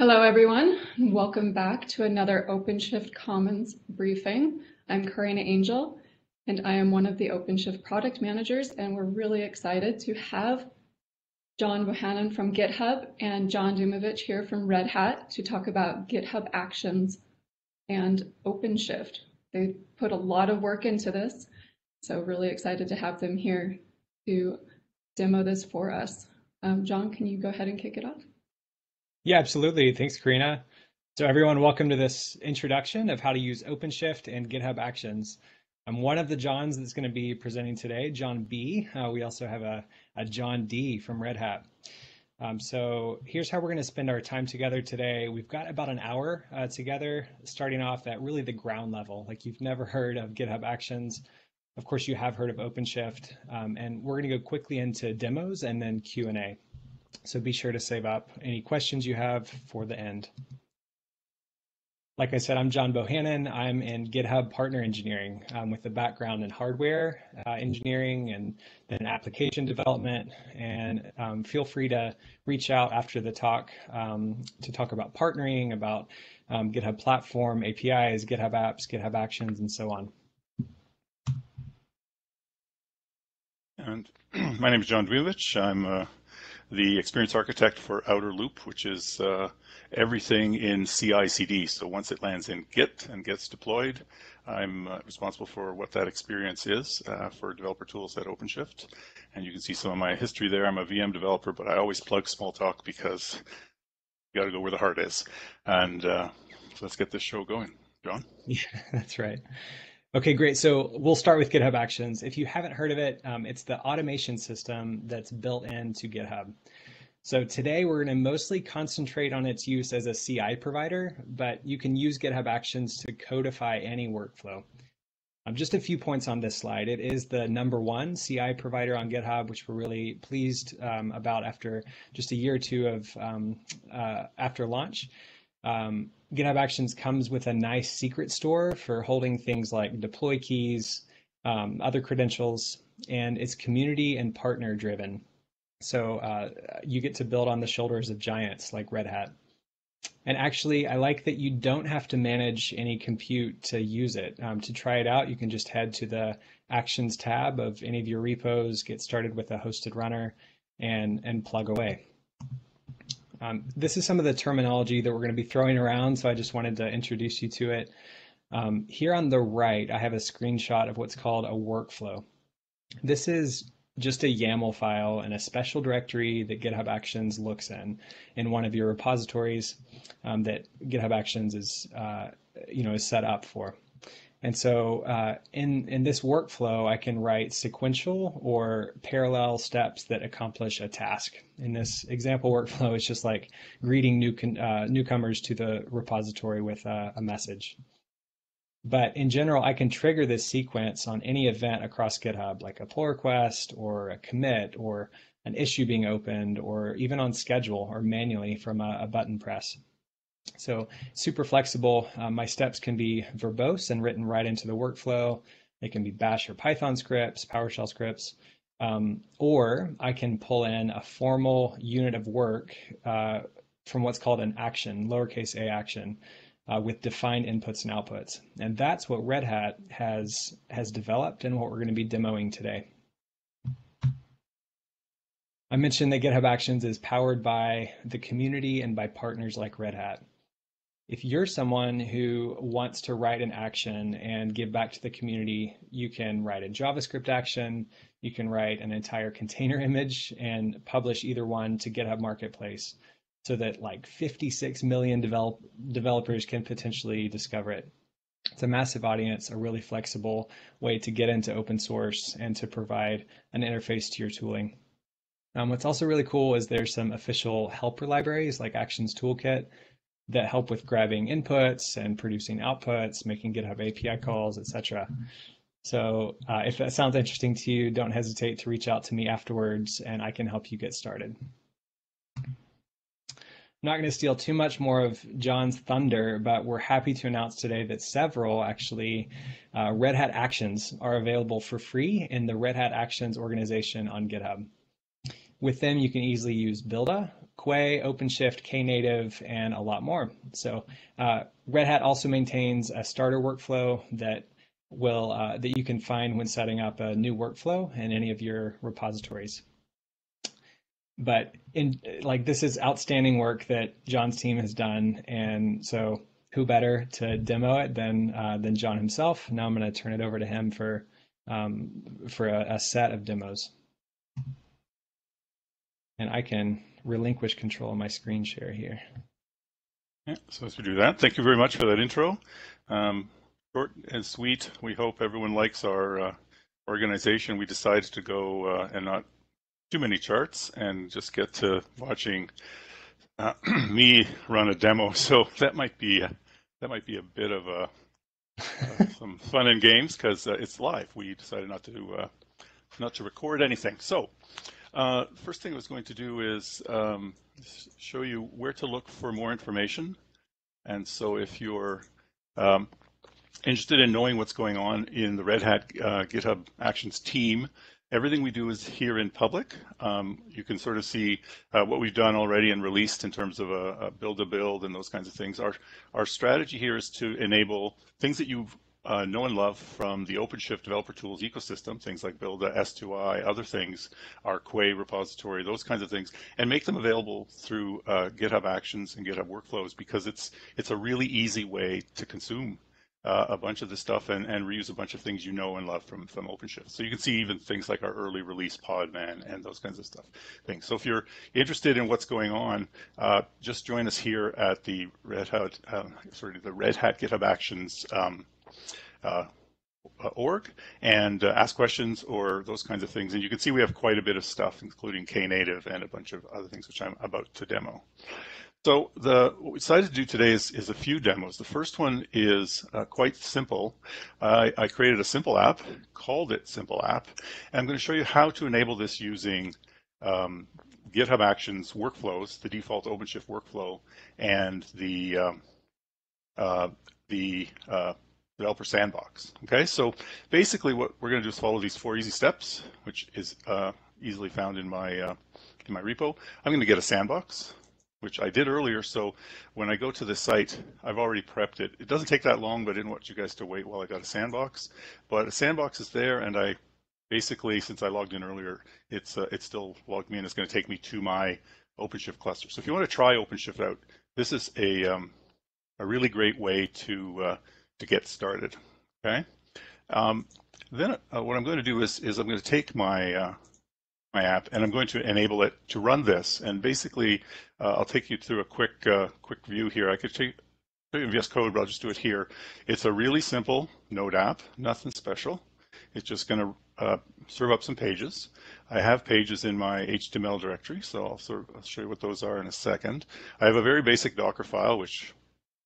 Hello, everyone. Welcome back to another OpenShift Commons briefing. I'm Karena Angell, and I am one of the OpenShift product managers, and we're really excited to have John Bohannon from GitHub and John Duimovich here from Red Hat to talk about GitHub Actions and OpenShift. They put a lot of work into this, so really excited to have them here to demo this for us. Um, John, can you go ahead and kick it off? Yeah, absolutely. Thanks, Karena. So everyone, welcome to this introduction of how to use OpenShift and GitHub Actions. I'm one of the Johns that's going to be presenting today, John B. Uh, we also have a, a, John D from Red Hat. Um, so here's how we're going to spend our time together today. We've got about an hour uh, together, starting off at really the ground level. Like you've never heard of GitHub Actions. Of course, you have heard of OpenShift, um, and we're going to go quickly into demos and then Q&A. So be sure to save up any questions you have for the end. Like I said, I'm John Bohannon. I'm in GitHub Partner Engineering um, with a background in hardware uh, engineering and then application development. And um, feel free to reach out after the talk um, to talk about partnering, about um, GitHub Platform, APIs, GitHub Apps, GitHub Actions, and so on. And my name is John Duimovich. I'm uh, the experience architect for Outer Loop, which is uh, everything in CI/CD. So once it lands in Git and gets deployed, I'm uh, responsible for what that experience is uh, for developer tools at OpenShift. And you can see some of my history there. I'm a VM developer, but I always plug Smalltalk because you got to go where the heart is. And uh, so let's get this show going. John? Yeah, that's right. Okay, great. So we'll start with GitHub Actions. If you haven't heard of it, um, it's the automation system that's built into GitHub. So today we're going to mostly concentrate on its use as a CI provider, but you can use GitHub Actions to codify any workflow. Um, just a few points on this slide. It is the number one CI provider on GitHub, which we're really pleased um, about after just a year or two of um, uh, after launch. Um, GitHub Actions comes with a nice secret store for holding things like deploy keys, um, other credentials, and it's community and partner driven. So uh, you get to build on the shoulders of giants like Red Hat. And actually, I like that you don't have to manage any compute to use it. Um, to try it out, you can just head to the Actions tab of any of your repos, get started with a hosted runner, and, and plug away. Um, this is some of the terminology that we're going to be throwing around, so I just wanted to introduce you to it. Um, here on the right, I have a screenshot of what's called a workflow. This is just a YAML file in a special directory that GitHub Actions looks in, in one of your repositories um, that GitHub Actions is, uh, you know, is set up for. And so uh, in, in this workflow, I can write sequential or parallel steps that accomplish a task. In this example workflow, it's just like greeting new uh, newcomers to the repository with a, a message. But in general, I can trigger this sequence on any event across GitHub, like a pull request or a commit or an issue being opened, or even on schedule or manually from a, a button press. So super flexible. Uh, my steps can be verbose and written right into the workflow. They can be Bash or Python scripts, PowerShell scripts, um, or I can pull in a formal unit of work uh, from what's called an action, lowercase a action, uh, with defined inputs and outputs. And that's what Red Hat has, has developed and what we're going to be demoing today. I mentioned that GitHub Actions is powered by the community and by partners like Red Hat if you're someone who wants to write an action and give back to the community, you can write a JavaScript action, you can write an entire container image and publish either one to GitHub Marketplace so that like 56 million develop, developers can potentially discover it. It's a massive audience, a really flexible way to get into open source and to provide an interface to your tooling. Um, what's also really cool is there's some official helper libraries like Actions Toolkit that help with grabbing inputs and producing outputs, making GitHub API calls, etc. So uh, if that sounds interesting to you, don't hesitate to reach out to me afterwards and I can help you get started. I'm not going to steal too much more of John's thunder, but we're happy to announce today that several actually uh, Red Hat Actions are available for free in the Red Hat Actions organization on GitHub. With them, you can easily use Buildah, Quay, OpenShift, Knative, and a lot more. So uh, Red Hat also maintains a starter workflow that will uh, that you can find when setting up a new workflow in any of your repositories. But in like this is outstanding work that John's team has done, and so who better to demo it than uh, than John himself? Now I'm going to turn it over to him for um, for a, a set of demos, and I can relinquish control of my screen share here. Yeah, so as we do that, thank you very much for that intro. Um, short and sweet. We hope everyone likes our uh, organization. We decided to go uh, and not too many charts and just get to watching uh, me run a demo. So that might be that might be a bit of a uh, some fun and games because uh, it's live. We decided not to uh, not to record anything. So uh, first thing I was going to do is um, show you where to look for more information. And so if you're um, interested in knowing what's going on in the Red Hat uh, GitHub Actions team, everything we do is here in public. Um, you can sort of see uh, what we've done already and released in terms of a, a build a build and those kinds of things. Our, our strategy here is to enable things that you've uh, know and love from the OpenShift developer tools ecosystem, things like Buildah, S2I, other things, our Quay repository, those kinds of things, and make them available through uh, GitHub Actions and GitHub Workflows because it's it's a really easy way to consume uh, a bunch of this stuff and, and reuse a bunch of things you know and love from, from OpenShift. So you can see even things like our early release Podman and those kinds of stuff things. So if you're interested in what's going on, uh, just join us here at the Red Hat, uh, sorry, the Red Hat GitHub Actions um, org and uh, ask questions or those kinds of things. And you can see we have quite a bit of stuff, including Knative and a bunch of other things which I'm about to demo. So the what we decided to do today is, is a few demos. The first one is uh, quite simple. Uh, I created a simple app, called it Simple App, and I'm going to show you how to enable this using um, GitHub Actions workflows, the default OpenShift workflow, and the um, uh, the uh, developer sandbox. Okay, so basically what we're going to do is follow these four easy steps, which is uh, easily found in my uh, in my repo. I'm going to get a sandbox, which I did earlier. So when I go to the site, I've already prepped it. It doesn't take that long, but I didn't want you guys to wait while I got a sandbox. But a sandbox is there, and I basically, since I logged in earlier, it's uh, it's still logged me in. It's going to take me to my OpenShift cluster. So if you want to try OpenShift out, this is a um, a really great way to uh, to get started. Okay. Um, then uh, what I'm going to do is, is I'm going to take my uh, my app and I'm going to enable it to run this. And basically, uh, I'll take you through a quick uh, quick view here. I could take show you in VS Code, but I'll just do it here. It's a really simple Node app, nothing special. It's just going to uh, serve up some pages. I have pages in my HTML directory, so I'll, sort of, I'll show you what those are in a second. I have a very basic Docker file, which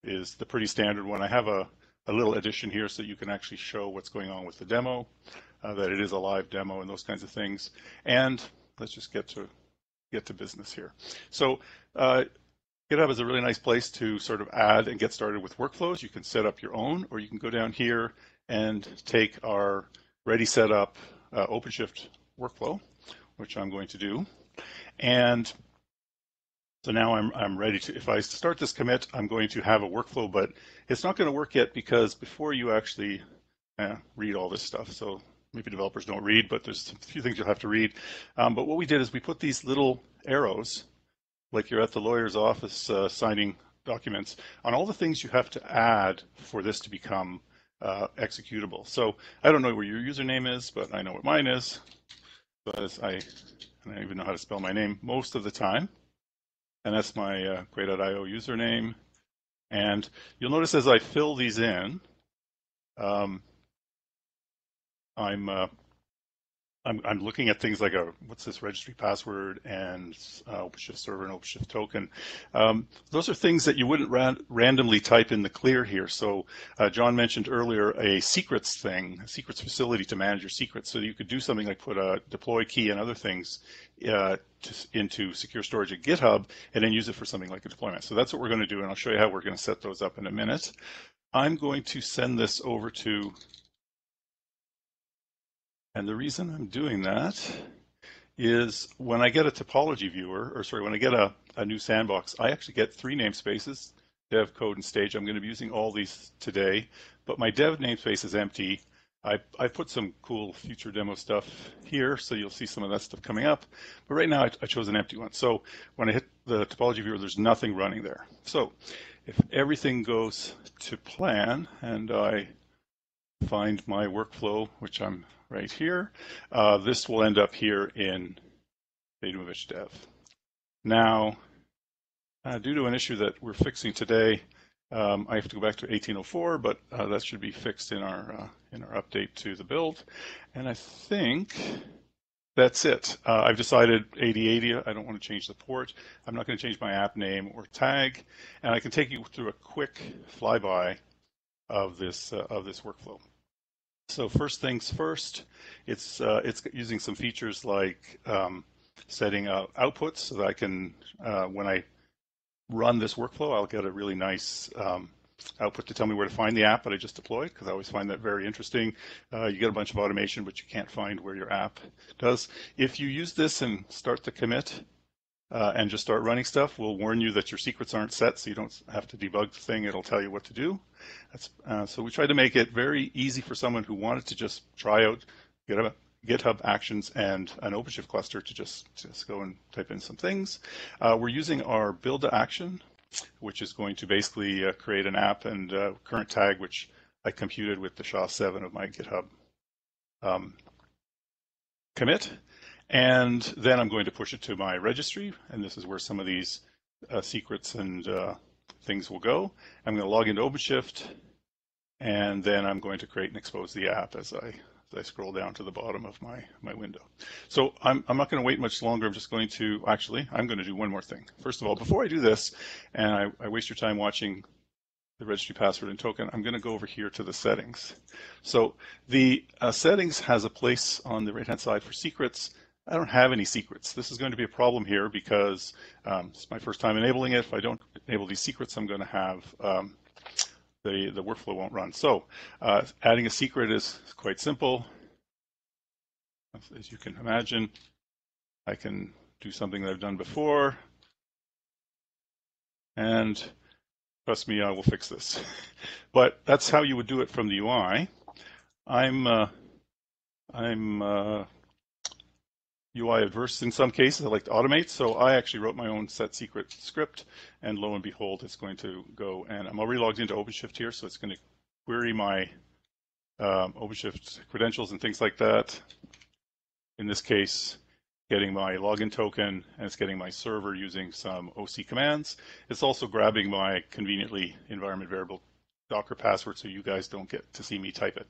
is the pretty standard one. I have a a little addition here so you can actually show what's going on with the demo, uh, that it is a live demo and those kinds of things. And let's just get to get to business here. So uh, GitHub is a really nice place to sort of add and get started with workflows. You can set up your own, or you can go down here and take our ready set up uh, OpenShift workflow, which I'm going to do. And so now I'm, I'm ready to, if I start this commit, I'm going to have a workflow, but it's not going to work yet because before you actually uh, read all this stuff, so maybe developers don't read, but there's a few things you'll have to read. Um, but what we did is we put these little arrows, like you're at the lawyer's office uh, signing documents, on all the things you have to add for this to become uh, executable. So I don't know where your username is, but I know what mine is. Because I, I don't even know how to spell my name most of the time and that's my uh, Quay.io username. And you'll notice as I fill these in, um, I'm uh, I'm, I'm looking at things like a what's this registry password and uh, OpenShift server and OpenShift token. Um, those are things that you wouldn't ran randomly type in the clear here. So uh, John mentioned earlier a secrets thing, a secrets facility to manage your secrets. So you could do something like put a deploy key and other things uh, to, into secure storage at GitHub and then use it for something like a deployment. So that's what we're going to do, and I'll show you how we're going to set those up in a minute. I'm going to send this over to and the reason I'm doing that is when I get a topology viewer, or sorry, when I get a, a new sandbox, I actually get three namespaces, dev, code, and stage. I'm going to be using all these today, but my dev namespace is empty. I, I put some cool future demo stuff here, so you'll see some of that stuff coming up. But right now, I, I chose an empty one. So when I hit the topology viewer, there's nothing running there. So if everything goes to plan, and I find my workflow, which I'm right here, uh, this will end up here in Baidomovich Dev. Now, uh, due to an issue that we're fixing today, um, I have to go back to 1804, but uh, that should be fixed in our uh, in our update to the build. And I think that's it. Uh, I've decided 8080. I don't want to change the port. I'm not going to change my app name or tag, and I can take you through a quick flyby of this uh, of this workflow. So first things first, it's uh, it's using some features like um, setting up outputs so that I can uh, when I run this workflow, I'll get a really nice um, output to tell me where to find the app that I just deployed, because I always find that very interesting. Uh, you get a bunch of automation, but you can't find where your app does. If you use this and start the commit uh, and just start running stuff, we'll warn you that your secrets aren't set, so you don't have to debug the thing. It'll tell you what to do. Uh, so we tried to make it very easy for someone who wanted to just try out GitHub, GitHub Actions and an OpenShift cluster to just, just go and type in some things. Uh, we're using our Buildah action which is going to basically uh, create an app and uh, current tag, which I computed with the SHA-7 of my GitHub um, commit. And then I'm going to push it to my registry, and this is where some of these uh, secrets and uh, things will go. I'm going to log into OpenShift, and then I'm going to create and expose the app as I as I scroll down to the bottom of my, my window. So I'm, I'm not going to wait much longer. I'm just going to, actually, I'm going to do one more thing. First of all, before I do this, and I, I waste your time watching the registry password and token, I'm going to go over here to the settings. So the uh, settings has a place on the right-hand side for secrets. I don't have any secrets. This is going to be a problem here because um, it's my first time enabling it. If I don't enable these secrets, I'm going to have um, the, the workflow won't run. So uh, adding a secret is quite simple. As you can imagine, I can do something that I've done before. And trust me, I will fix this. but that's how you would do it from the UI. I'm uh, I'm uh, UI adverse in some cases. I like to automate, so I actually wrote my own set secret script, and lo and behold, it's going to go. And I'm already logged into OpenShift here, so it's going to query my um, OpenShift credentials and things like that. In this case, getting my login token, and it's getting my server using some OC commands. It's also grabbing my conveniently environment variable Docker password so you guys don't get to see me type it.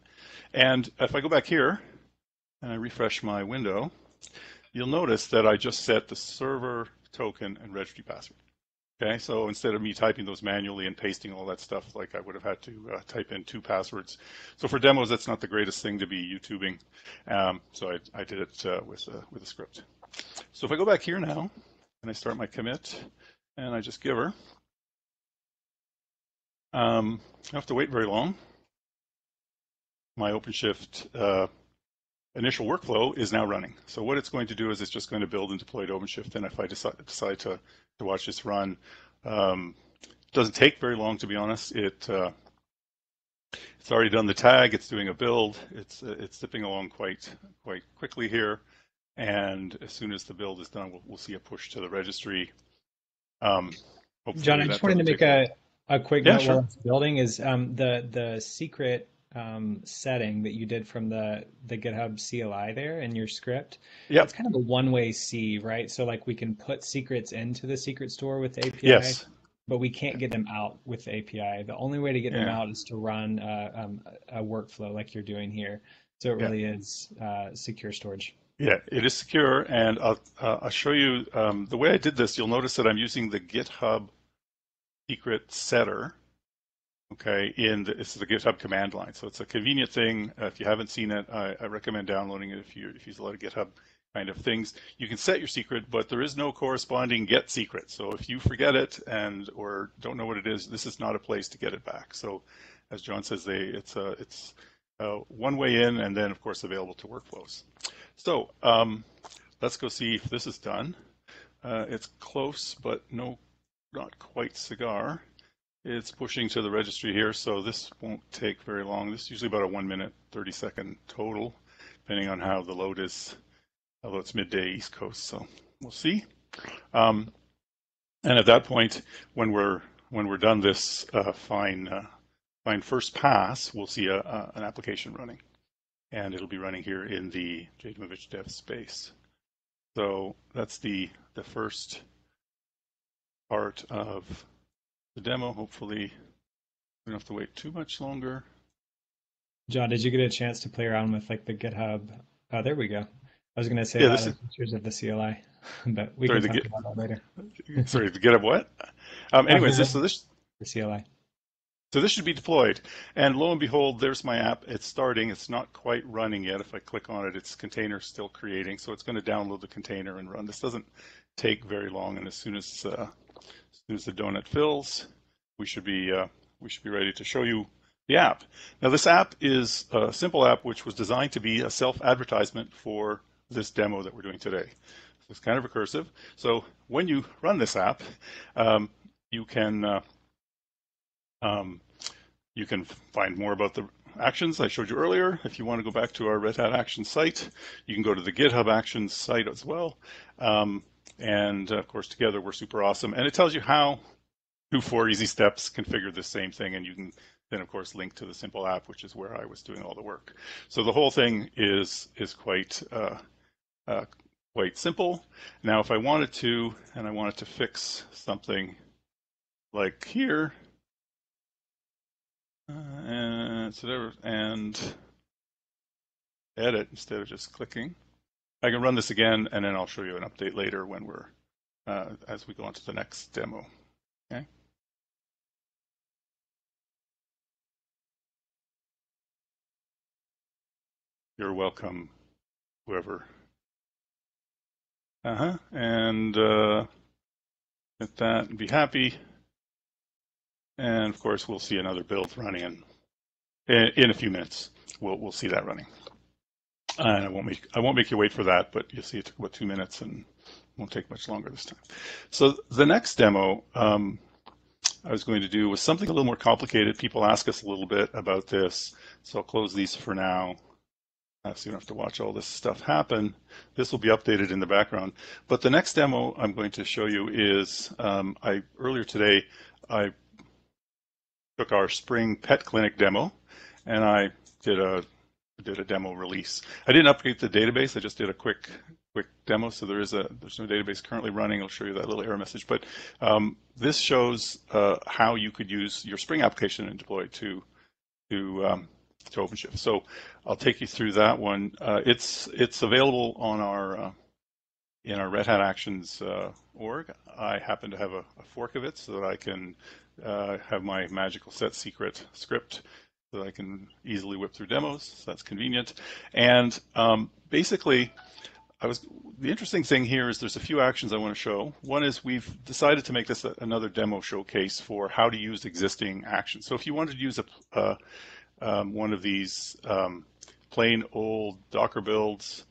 And if I go back here and I refresh my window, you'll notice that I just set the server token and registry password. Okay, so instead of me typing those manually and pasting all that stuff, like I would have had to uh, type in two passwords. So for demos, that's not the greatest thing to be YouTubing. Um, so I, I, did it uh, with, a, with a script. So if I go back here now and I start my commit and I just give her, um, I don't have to wait very long. My OpenShift uh, initial workflow is now running. So what it's going to do is it's just going to build and deploy to OpenShift. And if I decide, decide to, to watch this run, um, it doesn't take very long, to be honest. It uh, It's already done the tag. It's doing a build. It's, it's zipping along quite, quite quickly here. And as soon as the build is done, we'll, we'll see a push to the registry. Um, John, I just wanted to make a, a quick yeah, note sure. while it's building is um, the, the secret um, setting that you did from the the GitHub CLI there in your script. Yeah, it's kind of a one-way C, right? So like we can put secrets into the secret store with the API. Yes. But we can't get them out with the API. The only way to get yeah. them out is to run uh, um, a workflow like you're doing here. So it really is uh, secure storage. Yeah, it is secure, and I'll uh, I'll show you um, the way I did this. You'll notice that I'm using the GitHub secret setter okay, in the, it's the GitHub command line. So it's a convenient thing. Uh, if you haven't seen it, I, I, recommend downloading it if you if you use a lot of GitHub kind of things. You can set your secret, but there is no corresponding get secret. So if you forget it and or don't know what it is, this is not a place to get it back. So as John says, they it's a it's a one way in, and then of course available to workflows. So um, let's go see if this is done. Uh, it's close, but no, not quite cigar. It's pushing to the registry here, so this won't take very long. This is usually about a one minute, 30 second total, depending on how the load is, although it's midday East Coast, so we'll see. Um, and at that point, when we're when we're done this uh, fine uh, fine first pass, we'll see a, a, an application running, and it'll be running here in the Jademovich dev space. So that's the the first part of the demo. Hopefully, we don't have to wait too much longer. John, did you get a chance to play around with like the GitHub? Oh, there we go. I was going to say Yeah, this features of the CLI, but we Sorry, can talk Git- about that later. Sorry, to get up what? Um, anyways, this, so this The CLI. So this should be deployed. And lo and behold, there's my app. It's starting. It's not quite running yet. If I click on it, its container still creating. So it's going to download the container and run. This doesn't take very long. And as soon as, uh, as soon as the donut fills, we should be uh, we should be ready to show you the app. Now this app is a simple app which was designed to be a self-advertisement for this demo that we're doing today. So it's kind of recursive. So when you run this app, um, you can uh, um, you can find more about the actions I showed you earlier. If you want to go back to our Red Hat Actions site, you can go to the GitHub Actions site as well. Um, and of course, together we're super awesome. And it tells you how to, four easy steps, configure the same thing. And you can then, of course, link to the simple app, which is where I was doing all the work. So the whole thing is is quite uh, uh, quite simple. Now, if I wanted to, and I wanted to fix something like here, uh, and so there, and edit instead of just clicking. I can run this again, and then I'll show you an update later when we're uh, as we go on to the next demo. Okay. You're welcome, whoever. Uh huh. And uh, get that and be happy. And of course, we'll see another build running in, in a few minutes. We'll, we'll see that running. And I won't make I won't make you wait for that, but you'll see it took about two minutes and won't take much longer this time. So the next demo um, I was going to do was something a little more complicated. People ask us a little bit about this, so I'll close these for now. Uh, so you don't have to watch all this stuff happen. This will be updated in the background. But the next demo I'm going to show you is um, I earlier today I took our spring pet clinic demo and I did a did a demo release. I didn't update the database. I just did a quick quick demo. So there is a there's no database currently running. I'll show you that little error message. But um, this shows uh, how you could use your Spring application and deploy it to to um, to OpenShift. So I'll take you through that one. Uh, it's it's available on our uh, in our Red Hat Actions uh, org. I happen to have a, a, fork of it so that I can uh, have my magical set secret script that I can easily whip through demos. So that's convenient. And um, basically, I was the interesting thing here is there's a few actions I want to show. One is we've decided to make this a, another demo showcase for how to use existing actions. So if you wanted to use a uh, um, one of these um, plain old Docker builds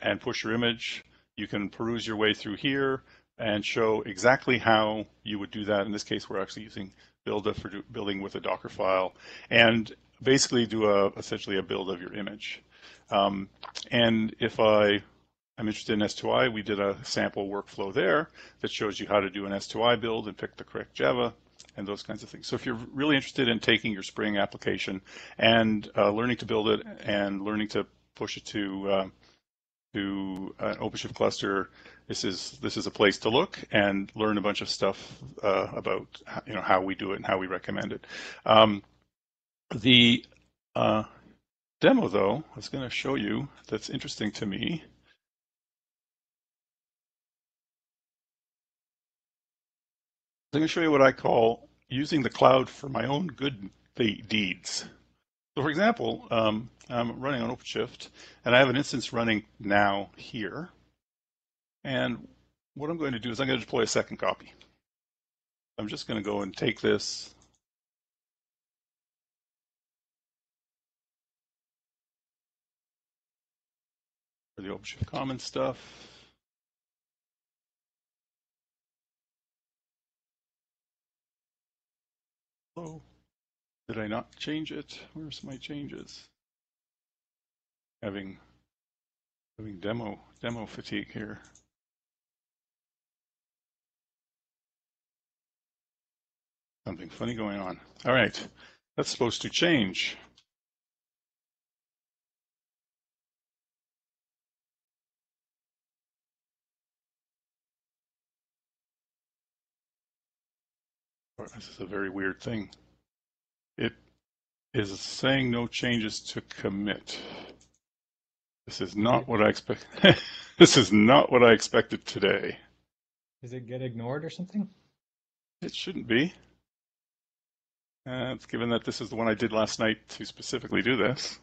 and push your image, you can peruse your way through here and show exactly how you would do that. In this case, we're actually using Buildah for do, building with a Docker file and basically do a essentially a build of your image. Um, and if I I'm interested in S2I, we did a sample workflow there that shows you how to do an S2I build and pick the correct Java and those kinds of things. So if you're really interested in taking your Spring application and uh, learning to build it and learning to push it to uh, to an OpenShift cluster, this is this is a place to look and learn a bunch of stuff uh, about you know how we do it and how we recommend it. Um, the uh, demo, though, I was going to show you that's interesting to me. I'm going to show you what I call using the cloud for my own good deeds. So for example, um, I'm running on OpenShift and I have an instance running now here. And what I'm going to do is I'm going to deploy a second copy. I'm just going to go and take this. For the OpenShift common stuff. Hello. Did I not change it? Where's my changes? Having having demo demo fatigue here. Something funny going on. All right, that's supposed to change. This is a very weird thing. It is saying no changes to commit. This is not what I expect. this is not what I expected today. Does it get ignored or something? It shouldn't be. Uh, given that this is the one I did last night to specifically do this.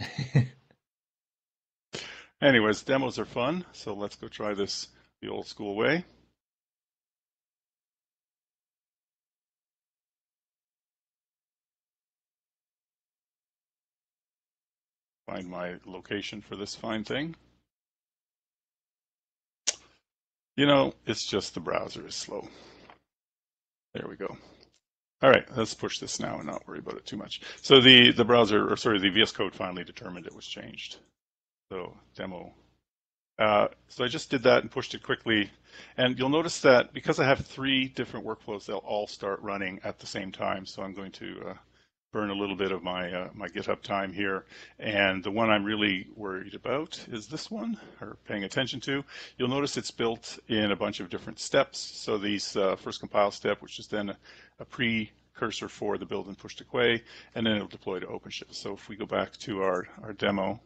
Anyways, demos are fun, so let's go try this the old school way. Find my location for this fine thing. You know, it's just the browser is slow. There we go. All right, let's push this now and not worry about it too much. So the, the browser, or sorry, the VS Code finally determined it was changed. So demo. Uh, so I just did that and pushed it quickly. And you'll notice that because I have three different workflows, they'll all start running at the same time. So I'm going to uh, burn a little bit of my uh, my GitHub time here. And the one I'm really worried about is this one, or paying attention to. You'll notice it's built in a bunch of different steps. So these uh, first compile step, which is then a, precursor for the build and push to Quay, and then it'll deploy to OpenShift. So if we go back to our, our demo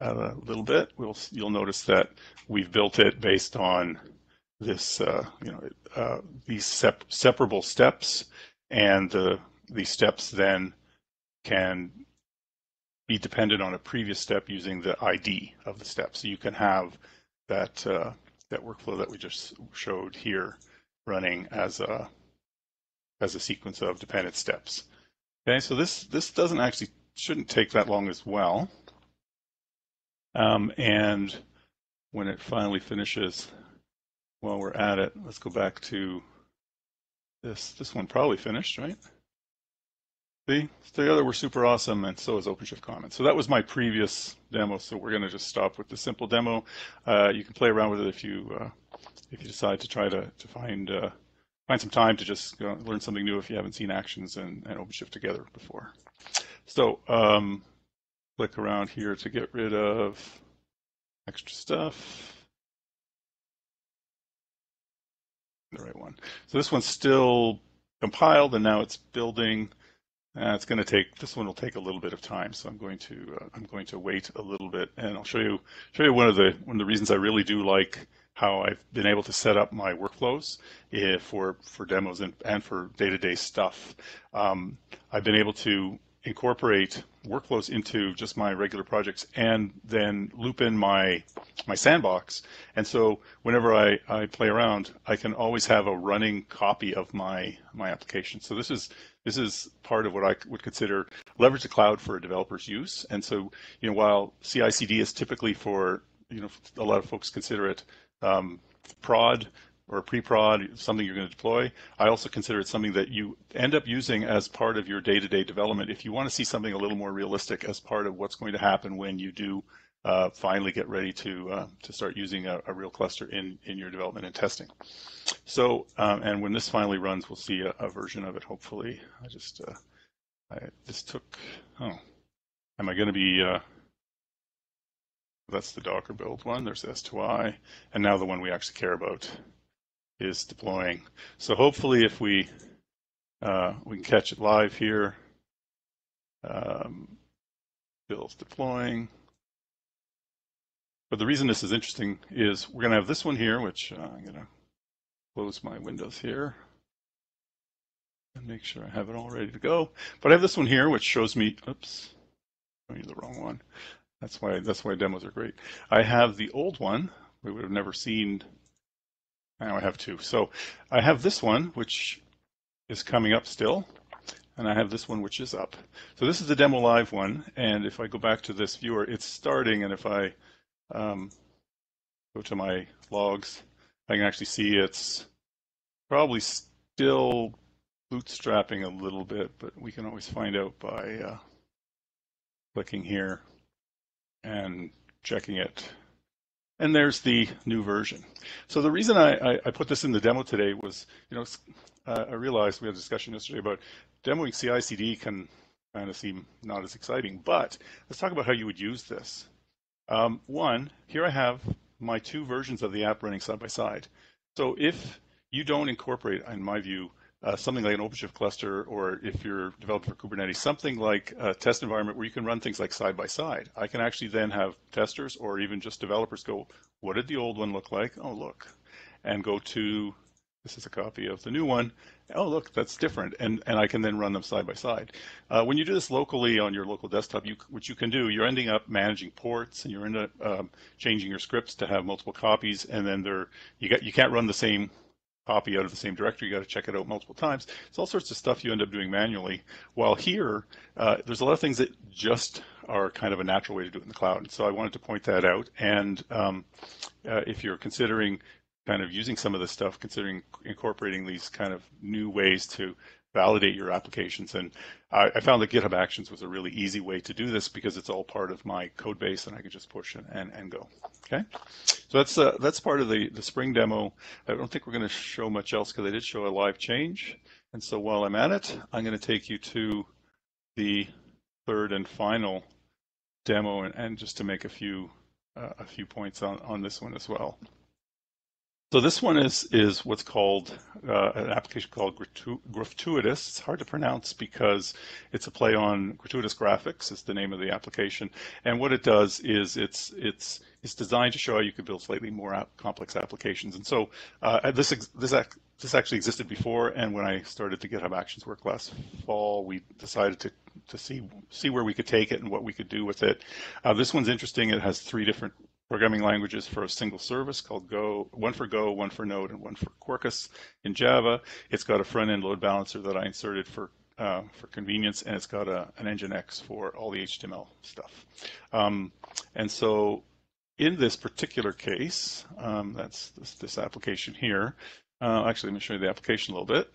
a little bit, we'll you'll notice that we've built it based on this, uh, you know, uh, these sep separable steps and the these steps then can be dependent on a previous step using the ID of the step. So you can have that uh, that workflow that we just showed here running as a as a sequence of dependent steps. Okay, so this this doesn't actually shouldn't take that long as well. Um, and when it finally finishes, while we're at it, let's go back to this. This one probably finished, right? See, the other were super awesome, and so is OpenShift Commons. So that was my previous demo. So we're going to just stop with the simple demo. Uh, you can play around with it if you uh, if you decide to try to to find uh, find some time to just learn something new if you haven't seen Actions and, and OpenShift together before. So um, click around here to get rid of extra stuff. The right one. So this one's still compiled, and now it's building. Uh, it's going to take this one will take a little bit of time, so I'm going to uh, I'm going to wait a little bit, and I'll show you show you one of the one of the reasons I really do like how I've been able to set up my workflows uh, for for demos and and for day to day stuff. Um, I've been able to incorporate workflows into just my regular projects and then loop in my my sandbox. And so whenever I, I play around, I can always have a running copy of my my application. So this is this is part of what I would consider leverage the cloud for a developer's use. And so, you know, while CI/CD is typically for, you know, a lot of folks consider it um, prod or pre-prod, something you're going to deploy. I also consider it something that you end up using as part of your day-to-day development. If you want to see something a little more realistic as part of what's going to happen when you do uh, finally get ready to uh, to start using a, a, real cluster in in your development and testing. So, um, and when this finally runs, we'll see a, a version of it. Hopefully, I just uh, I, this took. Oh, am I going to be? That's the Docker build one. There's S2I, and now the one we actually care about is deploying. So hopefully if we uh, we can catch it live here. Um, Bill's deploying. But the reason this is interesting is we're going to have this one here, which uh, I'm going to close my windows here and make sure I have it all ready to go. But I have this one here, which shows me, oops, showing you the wrong one. That's why that's why demos are great. I have the old one. We would have never seen now I have two. So I have this one, which is coming up still, and I have this one, which is up. So this is the demo live one, and if I go back to this viewer, it's starting, and if I um, go to my logs, I can actually see it's probably still bootstrapping a little bit, but we can always find out by uh, clicking here and checking it. And there's the new version. So the reason I, I, I put this in the demo today was, you know, uh, I realized we had a discussion yesterday about demoing CI/CD can kind of seem not as exciting, but let's talk about how you would use this. Um, one, here I have my two versions of the app running side by side. So if you don't incorporate, in my view, uh, something like an OpenShift cluster, or if you're developing for Kubernetes, something like a test environment where you can run things like side by side. I can actually then have testers or even just developers go, what did the old one look like? Oh, look, and go to, this is a copy of the new one. Oh, look, that's different. And, and I can then run them side by side. Uh, when you do this locally on your local desktop, you, what you can do, you're ending up managing ports and you're ending up um, changing your scripts to have multiple copies. And then they're, you, got, you can't run the same copy out of the same directory. You got to check it out multiple times. It's all sorts of stuff you end up doing manually. While here, uh, there's a lot of things that just are kind of a natural way to do it in the cloud. And So I wanted to point that out. And um, uh, if you're considering kind of using some of this stuff, considering incorporating these kind of new ways to validate your applications. And I, I, found that GitHub Actions was a really easy way to do this because it's all part of my code base and I could just push and, and, and go. Okay, so that's uh, that's part of the, the spring demo. I don't think we're going to show much else because I did show a live change. And so while I'm at it, I'm going to take you to the third and final demo and, and just to make a few uh, a few points on, on this one as well. So this one is is what's called uh, an application called Gratuitous. It's hard to pronounce because it's a play on gratuitous graphics. Is the name of the application, and what it does is it's it's it's designed to show how you could build slightly more complex applications. And so uh, this this this actually existed before, and when I started the GitHub Actions work last fall, we decided to to see see where we could take it and what we could do with it. Uh, this one's interesting. It has three different programming languages for a single service called Go, one for Go, one for Node, and one for Quarkus in Java. It's got a front-end load balancer that I inserted for uh, for convenience, and it's got a, an Nginx for all the HTML stuff. Um, and so in this particular case, um, that's this, this, application here. Uh, actually, let me show you the application a little bit.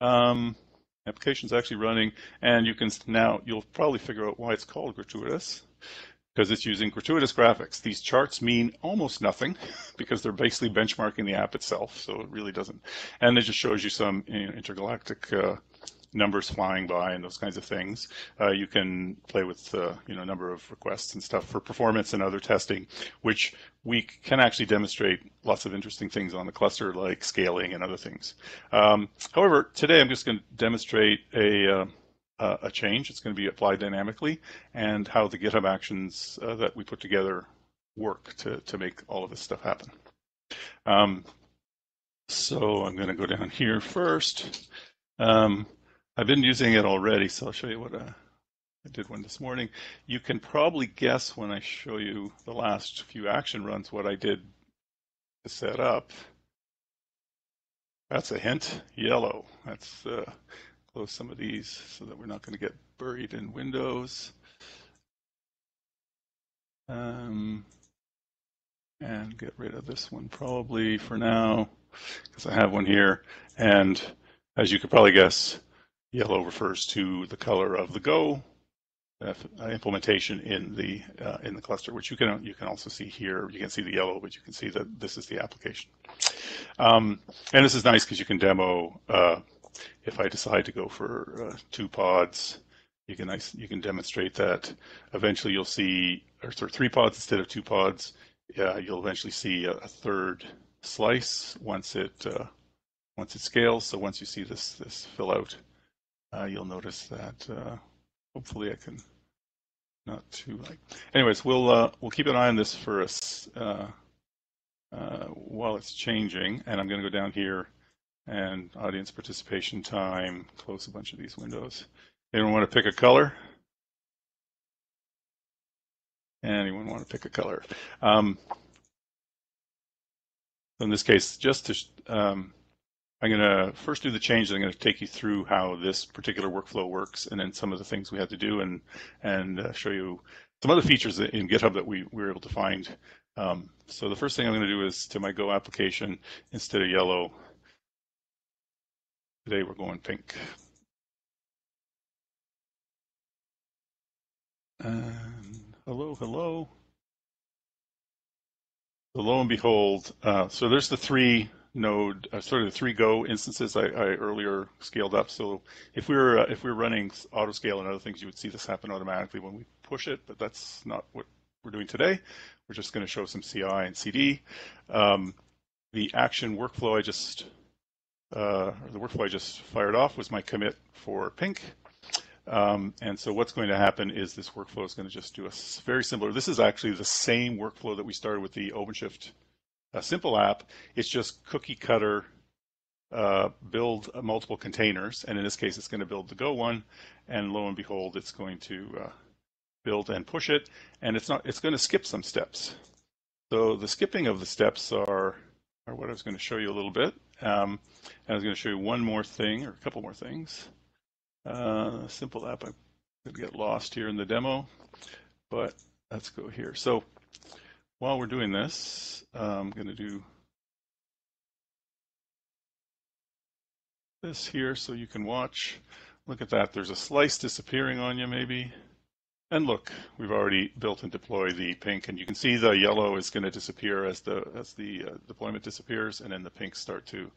Um, application is actually running, and you can now, you'll probably figure out why it's called gratuitous because it's using gratuitous graphics. These charts mean almost nothing because they're basically benchmarking the app itself, so it really doesn't. And it just shows you some intergalactic uh, numbers flying by and those kinds of things. Uh, you can play with uh, you know number of requests and stuff for performance and other testing, which we can actually demonstrate lots of interesting things on the cluster like scaling and other things. Um, however, today I'm just going to demonstrate a uh, a change. It's going to be applied dynamically, and how the GitHub actions uh, that we put together work to, to make all of this stuff happen. Um, so I'm going to go down here first. Um, I've been using it already, so I'll show you what uh, I did one this morning. You can probably guess when I show you the last few action runs what I did to set up. That's a hint, yellow. That's uh, close some of these so that we're not going to get buried in windows. Um, and get rid of this one probably for now because I have one here. And as you could probably guess, yellow refers to the color of the Go uh, implementation in the uh, in the cluster, which you can you can also see here. You can see the yellow, but you can see that this is the application. Um, and this is nice because you can demo uh, if I decide to go for uh, two pods, you can you can demonstrate that. Eventually, you'll see or sorry, three pods instead of two pods. You'll eventually see a, a third slice once it uh, once it scales. So once you see this this fill out, uh, you'll notice that. Uh, hopefully, I can not too like. Anyways, we'll uh, we'll keep an eye on this for us uh, while it's changing, and I'm going to go down here and audience participation time, close a bunch of these windows. Anyone want to pick a color? Anyone want to pick a color? Um, in this case, just to, um, I'm going to first do the change. I'm going to take you through how this particular workflow works, and then some of the things we had to do, and and uh, show you some other features in GitHub that we, we were able to find. Um, so the first thing I'm going to do is to my Go application, instead of yellow, today we're going pink. And hello, hello. So lo and behold, uh, so there's the three node, uh, sort of the three Go instances I, I earlier scaled up. So if we were uh, if we were running auto scale and other things, you would see this happen automatically when we push it, but that's not what we're doing today. We're just going to show some CI and CD. Um, the action workflow I just uh, the workflow I just fired off was my commit for pink. Um, and so what's going to happen is this workflow is going to just do a very similar. This is actually the same workflow that we started with the OpenShift uh, simple app. It's just cookie cutter uh, build multiple containers. And in this case, it's going to build the Go one. And lo and behold, it's going to uh, build and push it. And it's not. It's going to skip some steps. So the skipping of the steps are, are what I was going to show you a little bit. Um, I was going to show you one more thing or a couple more things. Uh, simple app, I could get lost here in the demo, but let's go here. So while we're doing this, I'm going to do this here so you can watch. Look at that. There's a slice disappearing on you maybe. And look, we've already built and deployed the pink, and you can see the yellow is going to disappear as the as the uh, deployment disappears, and then the pinks start to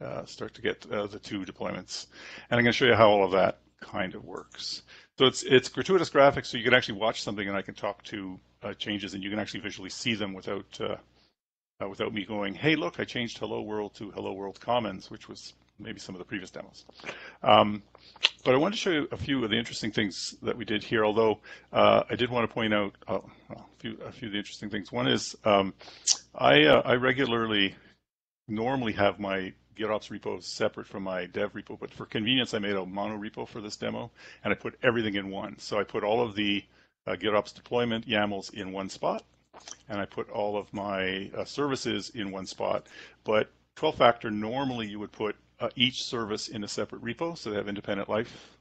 uh, start to get uh, the two deployments. And I'm going to show you how all of that kind of works. So it's it's gratuitous graphics, so you can actually watch something and I can talk to uh, changes and you can actually visually see them without uh, uh, without me going, hey, look, I changed Hello World to Hello World Commons, which was maybe some of the previous demos. Um, but I wanted to show you a few of the interesting things that we did here, although uh, I did want to point out uh, a, few, a few of the interesting things. One is um, I, uh, I regularly normally have my GitOps repo separate from my dev repo, but for convenience, I made a mono repo for this demo, and I put everything in one. So I put all of the uh, GitOps deployment YAMLs in one spot, and I put all of my uh, services in one spot. But 12-factor, normally you would put uh, each service in a separate repo, so they have independent life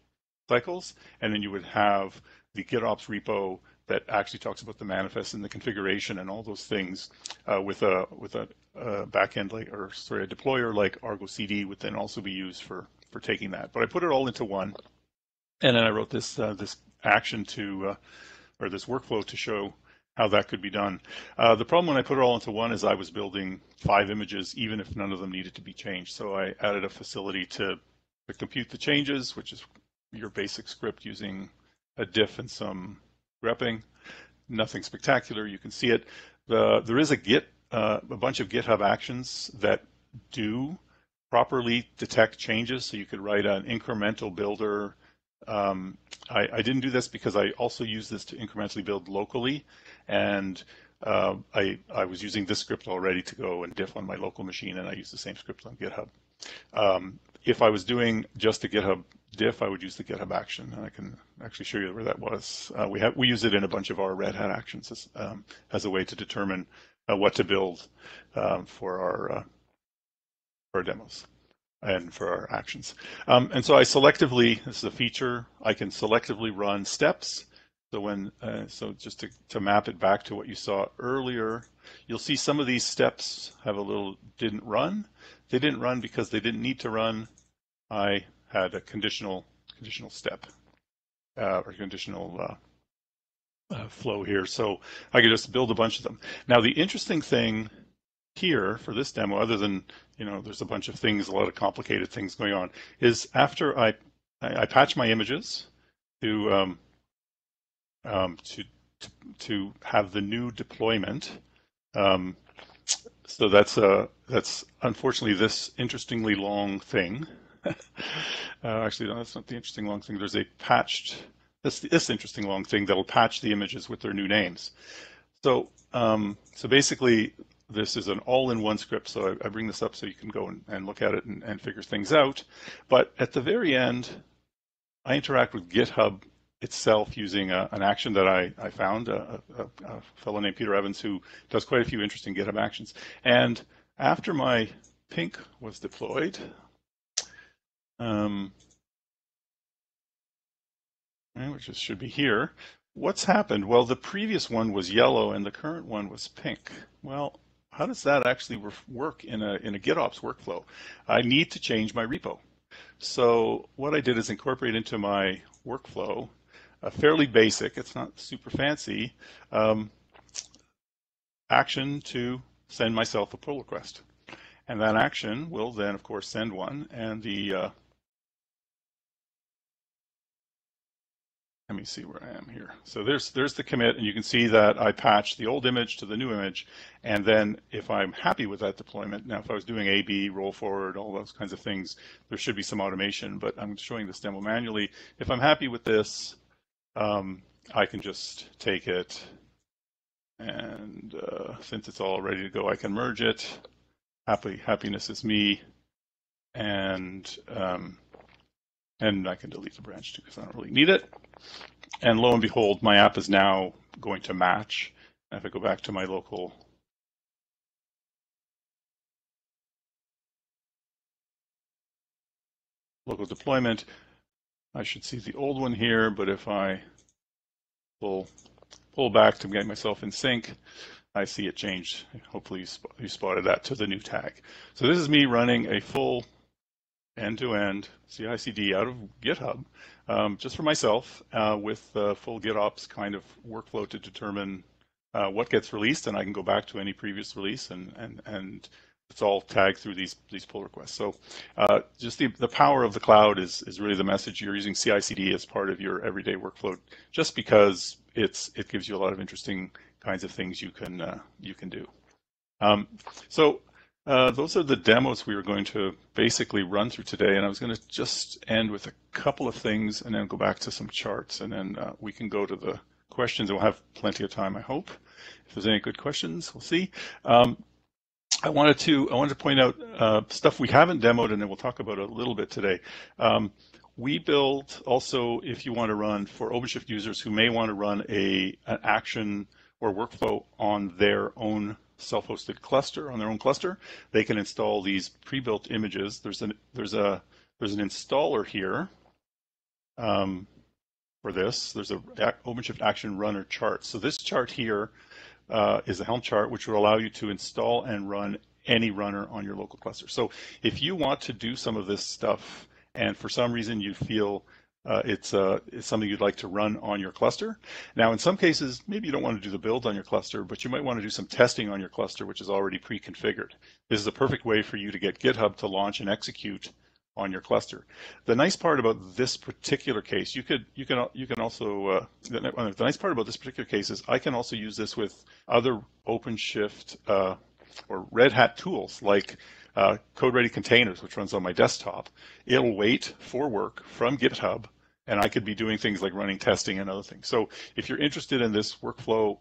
cycles, and then you would have the GitOps repo that actually talks about the manifest and the configuration and all those things uh, with a with a, a backend like or sorry a deployer like Argo CD would then also be used for for taking that. But I put it all into one, and then I wrote this uh, this action to uh, or this workflow to show how that could be done. Uh, the problem when I put it all into one is I was building five images, even if none of them needed to be changed. So I added a facility to, to compute the changes, which is your basic script using a diff and some grepping. Nothing spectacular. You can see it. The, there is a Git, uh, a bunch of GitHub actions that do properly detect changes. So you could write an incremental builder. Um, I, I, didn't do this because I also use this to incrementally build locally. And uh, I, I was using this script already to go and diff on my local machine, and I use the same script on GitHub. Um, if I was doing just a GitHub diff, I would use the GitHub action, and I can actually show you where that was. Uh, we have we use it in a bunch of our Red Hat actions as, um, as a way to determine uh, what to build um, for our uh, for our demos and for our actions. Um, and so I selectively, this is a feature, I can selectively run steps. So when, uh, so just to, to map it back to what you saw earlier, you'll see some of these steps have a little didn't run. They didn't run because they didn't need to run. I had a conditional conditional step uh, or conditional uh, uh, flow here. So I could just build a bunch of them. Now the interesting thing here for this demo, other than you know, there's a bunch of things, a lot of complicated things going on, is after I I, I patch my images to um, um, to, to, to have the new deployment. Um, so that's uh, that's unfortunately this interestingly long thing. uh, actually, no, that's not the interesting long thing. There's a patched this this interesting long thing that'll patch the images with their new names. So um, so basically, this is an all-in-one script. So I, I, bring this up so you can go and, and look at it and, and figure things out. But at the very end, I interact with GitHub itself using a, an action that I, I found, a, a, a, fellow named Peter Evans who does quite a few interesting GitHub actions. And after my pink was deployed, um, which is, should be here, what's happened? Well, the previous one was yellow and the current one was pink. Well, how does that actually work in a, in a GitOps workflow? I need to change my repo. So what I did is incorporate into my workflow a fairly basic, it's not super fancy, um, action to send myself a pull request. And that action will then, of course, send one, and the uh, let me see where I am here. So there's there's the commit, and you can see that I patched the old image to the new image, and then if I'm happy with that deployment, now if I was doing A/B, roll forward, all those kinds of things, there should be some automation, but I'm showing this demo manually. If I'm happy with this, um, I can just take it, and uh, since it's all ready to go, I can merge it. Happy happiness is me, and um, and I can delete the branch too because I don't really need it. And lo and behold, my app is now going to match. if I go back to my local local deployment, I should see the old one here, but if I pull pull back to get myself in sync, I see it changed. Hopefully you, sp you spotted that to the new tag. So this is me running a full end-to-end CI/CD out of GitHub, um, just for myself, uh, with uh, full GitOps kind of workflow to determine uh, what gets released, and I can go back to any previous release, and and and it's all tagged through these these pull requests. So, uh, just the the power of the cloud is is really the message. You're using CI/CD as part of your everyday workflow, just because it's it gives you a lot of interesting kinds of things you can uh, you can do. Um, so uh, those are the demos we were going to basically run through today, and I was going to just end with a couple of things and then go back to some charts, and then uh, we can go to the questions, and we'll have plenty of time, I hope. If there's any good questions, we'll see. Um, I wanted to I wanted to point out uh, stuff we haven't demoed, and then we'll talk about a little bit today. Um, we build also, if you want to run for OpenShift users who may want to run a an action or workflow on their own self-hosted cluster on their own cluster, they can install these pre-built images. There's an there's a there's an installer here um, for this. There's a OpenShift Action Runner chart. So this chart here uh, is a Helm chart, which will allow you to install and run any runner on your local cluster. So if you want to do some of this stuff, and for some reason you feel uh, it's, uh, it's something you'd like to run on your cluster. Now, in some cases, maybe you don't want to do the build on your cluster, but you might want to do some testing on your cluster, which is already pre-configured. This is a perfect way for you to get GitHub to launch and execute on your cluster. The nice part about this particular case, you could you can you can also uh, the, the, nice part about this particular case is I can also use this with other OpenShift uh, or Red Hat tools like uh, CodeReady Containers, which runs on my desktop, it'll wait for work from GitHub, and I could be doing things like running testing and other things. So if you're interested in this workflow,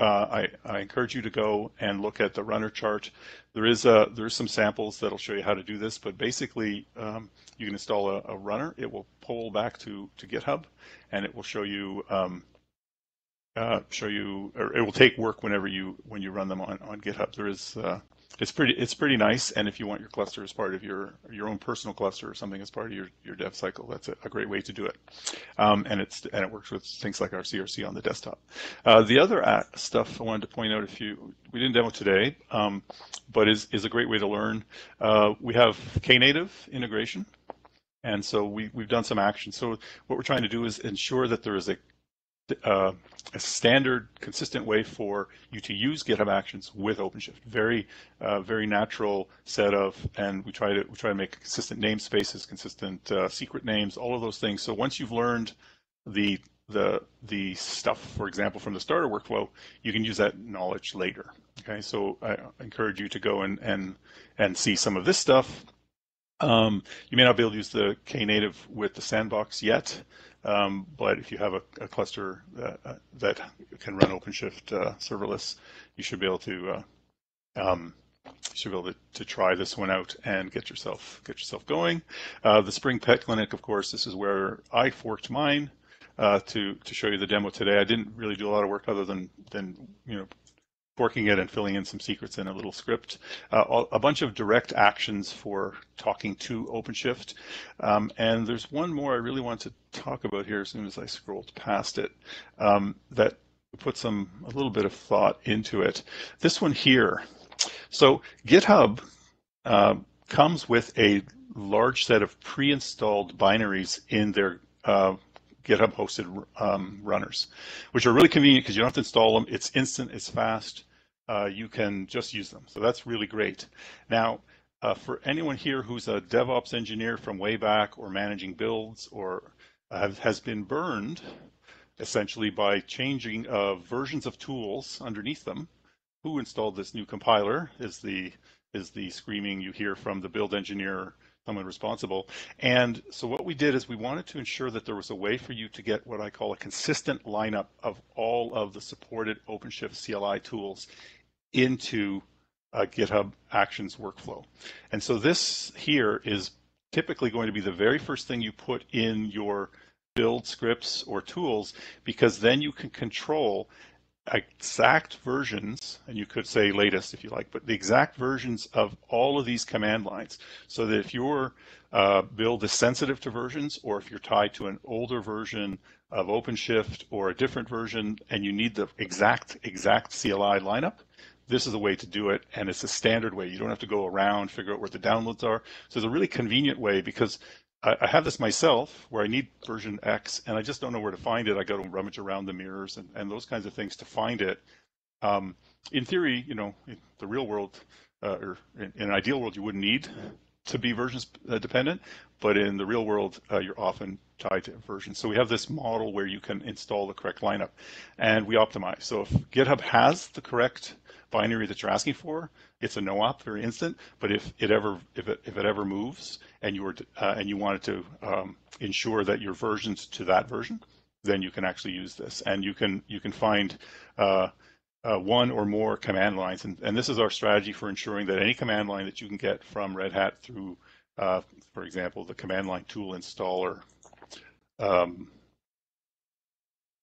uh, I, I, encourage you to go and look at the runner chart. There is a, there's some samples that'll show you how to do this, but basically um, you can install a, a, runner. It will pull back to, to GitHub, and it will show you um, uh, show you, or it will take work whenever you when you run them on on GitHub. There is uh, it's pretty it's pretty nice. And if you want your cluster as part of your your own personal cluster or something as part of your your dev cycle, that's a, a great way to do it. Um, and it's and it works with things like our CRC on the desktop. Uh, the other stuff I wanted to point out, if you we didn't demo today, um, but is is a great way to learn. Uh, we have Knative integration. And so we, we've done some action. So what we're trying to do is ensure that there is a uh, a standard, consistent way for you to use GitHub Actions with OpenShift. Very, uh, very natural set of, and we try to we try to make consistent namespaces, consistent uh, secret names, all of those things. So once you've learned the the the stuff, for example, from the starter workflow, you can use that knowledge later. Okay, so I encourage you to go and and and see some of this stuff. Um, you may not be able to use the Knative with the sandbox yet. Um, but if you have a, a cluster that, uh, that, can run OpenShift uh, serverless, you should be able to uh, um, you should be able to, to, try this one out and get yourself get yourself going. Uh, the Spring Pet Clinic, of course, this is where I forked mine uh, to to show you the demo today. I didn't really do a lot of work other than than you know forking it and filling in some secrets in a little script. Uh, a bunch of direct actions for talking to OpenShift. Um, and there's one more I really want to talk about here as soon as I scrolled past it um, that put some a little bit of thought into it. This one here. So GitHub uh, comes with a large set of pre-installed binaries in their uh, GitHub hosted um, runners, which are really convenient because you don't have to install them. It's instant, it's fast. Uh, you can just use them. So that's really great. Now, uh, for anyone here who's a DevOps engineer from way back or managing builds or has been burned essentially by changing versions of tools underneath them, who installed this new compiler is the is the screaming you hear from the build engineer someone responsible. And so what we did is we wanted to ensure that there was a way for you to get what I call a consistent lineup of all of the supported OpenShift CLI tools into a GitHub Actions workflow. And so this here is typically going to be the very first thing you put in your build scripts or tools because then you can control exact versions, and you could say latest if you like, but the exact versions of all of these command lines so that if your uh, build is sensitive to versions or if you're tied to an older version of OpenShift or a different version and you need the exact, exact CLI lineup, this is the way to do it. And it's a standard way. You don't have to go around, figure out where the downloads are. So it's a really convenient way because I, I have this myself where I need version X and I just don't know where to find it. I go to rummage around the mirrors and, and those kinds of things to find it. Um, in theory, you know, in the real world, uh, or in, in, an ideal world, you wouldn't need to be versions uh, dependent, but in the real world, uh, you're often tied to versions. So we have this model where you can install the correct lineup and we optimize. So if GitHub has the correct binary that you're asking for, it's a no-op, very instant. But if it ever if it if it ever moves and you were uh, and you wanted to um, ensure that your versions to that version, then you can actually use this, and you can you can find. Uh, uh, one or more command lines, and, and this is our strategy for ensuring that any command line that you can get from Red Hat through, uh, for example, the command line tool installer, um,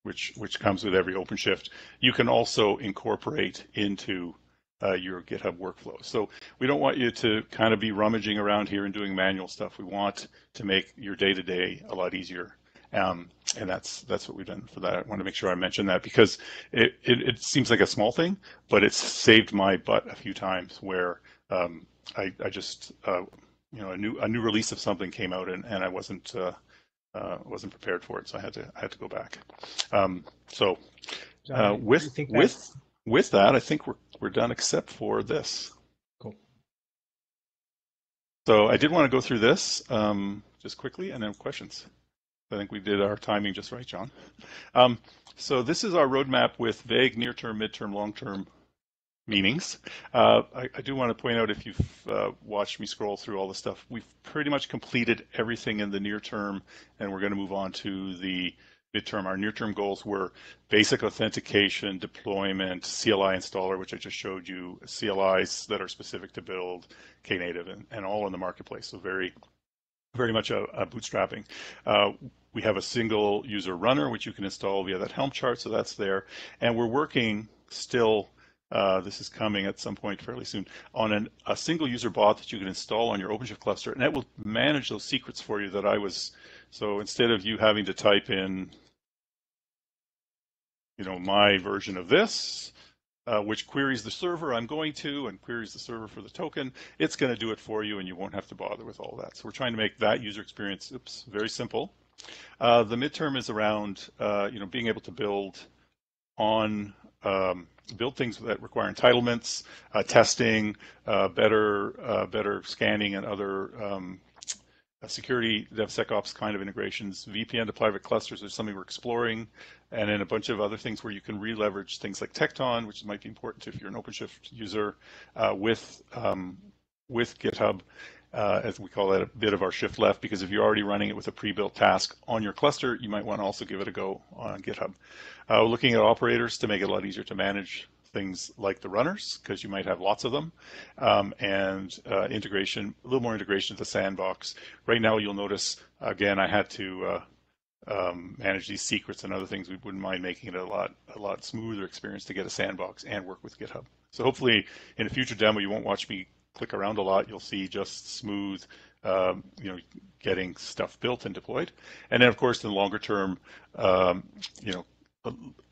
which which comes with every OpenShift, you can also incorporate into uh, your GitHub workflow. So we don't want you to kind of be rummaging around here and doing manual stuff. We want to make your day-to-day -day a lot easier. Um, and that's that's what we've done for that. I want to make sure I mention that because it, it, it seems like a small thing, but it's saved my butt a few times where um, I, I just uh, you know a new a new release of something came out and, and I wasn't uh, uh, wasn't prepared for it, so I had to I had to go back. Um, so uh, with with with that, I think we're we're done except for this. Cool. So I did want to go through this um, just quickly, and then questions. I think we did our timing just right, John. Um, so this is our roadmap with vague near-term, mid-term, long-term meanings. Uh, I, I, do want to point out if you've uh, watched me scroll through all the stuff, we've pretty much completed everything in the near term, and we're going to move on to the midterm. Our near-term goals were basic authentication, deployment, CLI installer, which I just showed you, CLIs that are specific to build, Knative, and, and all in the marketplace. So very, very much a, a bootstrapping. Uh, we have a single user runner, which you can install via that Helm chart, so that's there. And we're working still uh, this is coming at some point fairly soon, on an, a single user bot that you can install on your OpenShift cluster, and that will manage those secrets for you that I was, so instead of you having to type in, you know, my version of this, uh, which queries the server I'm going to and queries the server for the token, it's going to do it for you and you won't have to bother with all that. So we're trying to make that user experience, oops, very simple. Uh, the midterm is around, uh, you know, being able to build on um, build things that require entitlements, uh, testing, uh, better uh, better scanning, and other um, uh, security DevSecOps kind of integrations. VPN to private clusters is something we're exploring, and then a bunch of other things where you can re-leverage things like Tekton, which might be important if you're an OpenShift user, uh, with um, with GitHub. Uh, as we call that a bit of our shift left, because if you're already running it with a pre-built task on your cluster, you might want to also give it a go on GitHub. Uh, we're looking at operators to make it a lot easier to manage things like the runners, because you might have lots of them, um, and uh, integration, a little more integration to the sandbox. Right now, you'll notice, again, I had to uh, um, manage these secrets and other things. We wouldn't mind making it a lot, a lot smoother experience to get a sandbox and work with GitHub. So hopefully, in a future demo, you won't watch me click around a lot. You'll see just smooth um, you know, getting stuff built and deployed. And then, of course, in the longer term, um, you know,